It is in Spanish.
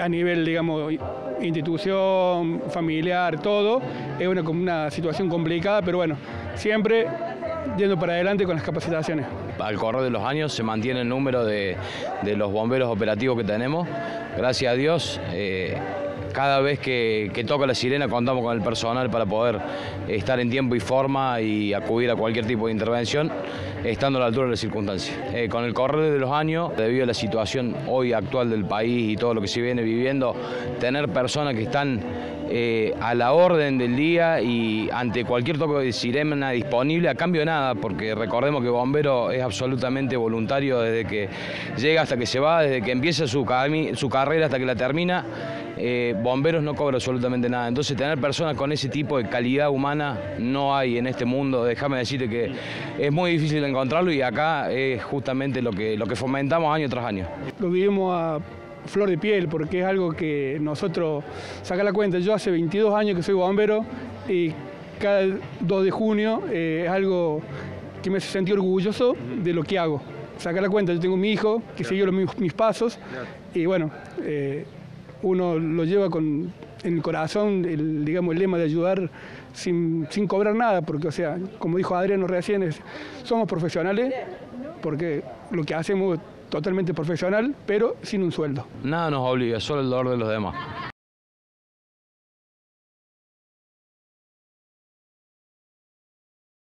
a nivel, digamos, institución, familiar, todo, es una, una situación complicada, pero bueno, siempre yendo para adelante con las capacitaciones. Al correr de los años se mantiene el número de, los bomberos operativos que tenemos. Gracias a Dios, eh, cada vez que, toca la sirena contamos con el personal para poder estar en tiempo y forma y acudir a cualquier tipo de intervención, estando a la altura de las circunstancias. Eh, con el correr de los años, debido a la situación hoy actual del país y todo lo que se viene viviendo, tener personas que están eh, a la orden del día y ante cualquier toque de sirena disponible a cambio nada, porque recordemos que bombero es absolutamente voluntario desde que llega hasta que se va, desde que empieza su, su carrera hasta que la termina. Eh, bomberos no cobra absolutamente nada. Entonces tener personas con ese tipo de calidad humana no hay en este mundo. Déjame decirte que es muy difícil encontrarlo y acá es justamente lo que, lo que fomentamos año tras año. Lo vivimos a flor de piel, porque es algo que nosotros, saca la cuenta, yo hace 22 años que soy bombero y cada 2 de junio eh, es algo que me hace sentir orgulloso de lo que hago. Saca la cuenta, yo tengo mi hijo que siguió los, mis, pasos y bueno, eh, uno lo lleva con, en el corazón, el, digamos, el lema de ayudar sin, sin, cobrar nada, porque, o sea, como dijo Adriano recién, somos profesionales, porque lo que hacemos totalmente profesional, pero sin un sueldo. Nada nos obliga, solo el dolor de los demás.